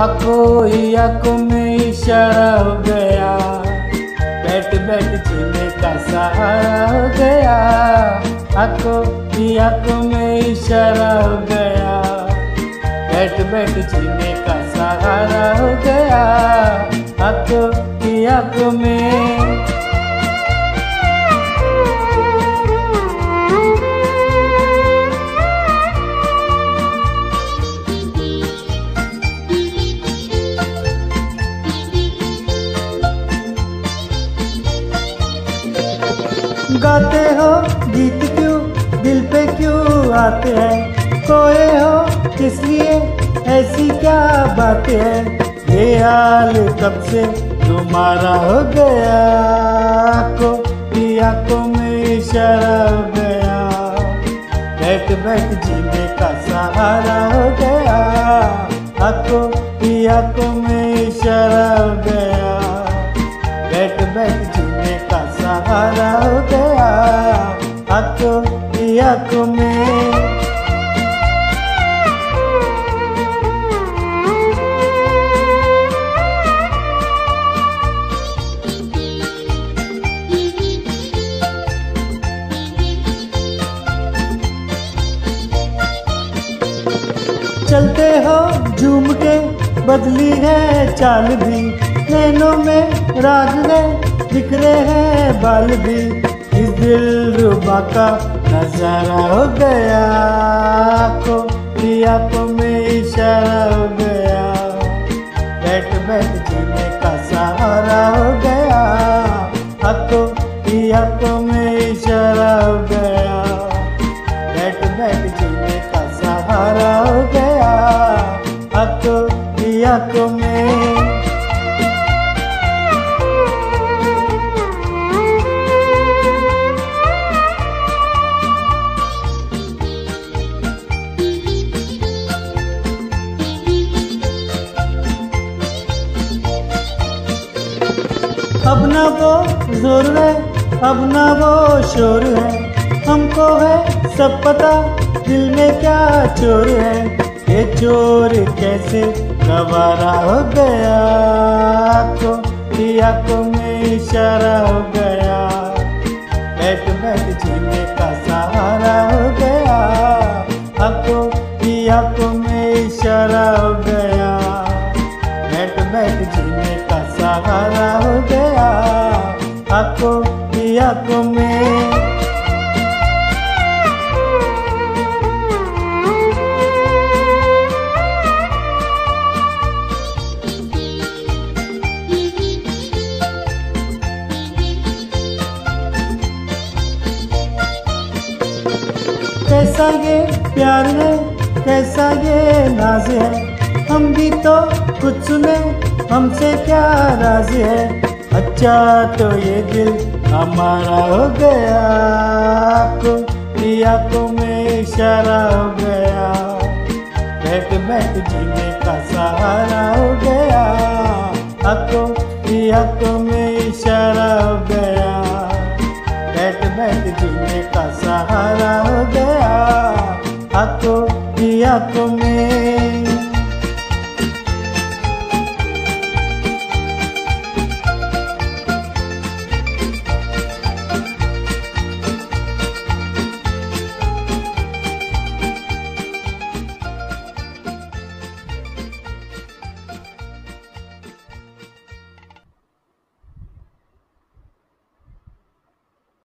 हको ही हको में शराब गया। बैठ बैठ जीने का सहारा हो गया। हको ही हको में शराब गया। बैठ बैठ जीने का सहारा हो गया। हको ही हको में गाते हो? गीत क्यों? दिल पे क्यों आते हैं? कोए हो? किस लिए? ऐसी क्या बातें हैं? ये हाल कब से? तुम्हारा हो गया को पिया को में इशारा हो गया। बैठ बैठ, जीने का सहारा हो गया। आपको पिया को में इशारा हो गया। बैठ बैठ में। चलते हो झूम के, बदली है चाल भी। नैनों में राग है, बिखरे हैं बाल भी। इस दिल रुबा का नज़ारा हो गया को पिया को में इशारा हो गया। बैठ बैठ जीने का सहारा हो गया हको पिया को में इशारा हो गया। बैठ बैठ जीने का सहारा हो गया हको पिया को में अब ना वो ज़ोर है अब ना वो शोर है। हमको है सब पता, दिल में क्या चोर है। ये चोर कैसे गवारा हो गया? को पिया को में इशारा हो गया। बैठ बैठ जीने का सहारा हो गया। आपको पिया को में इशारा हो आपको पिया को कैसा ये प्यार है, कैसा ये नाज है, हम भी तो कुछ सुने, हमसे क्या राज है। अच्छा तो ये दिल हमारा हो गया को पिया को में इशारा हो गया। बैठ बैठ जीने का सहारा हो गया आपको पिया को में इशारा हो गया। बैठ बैठ जीने का सहारा हो गया आपको पिया को में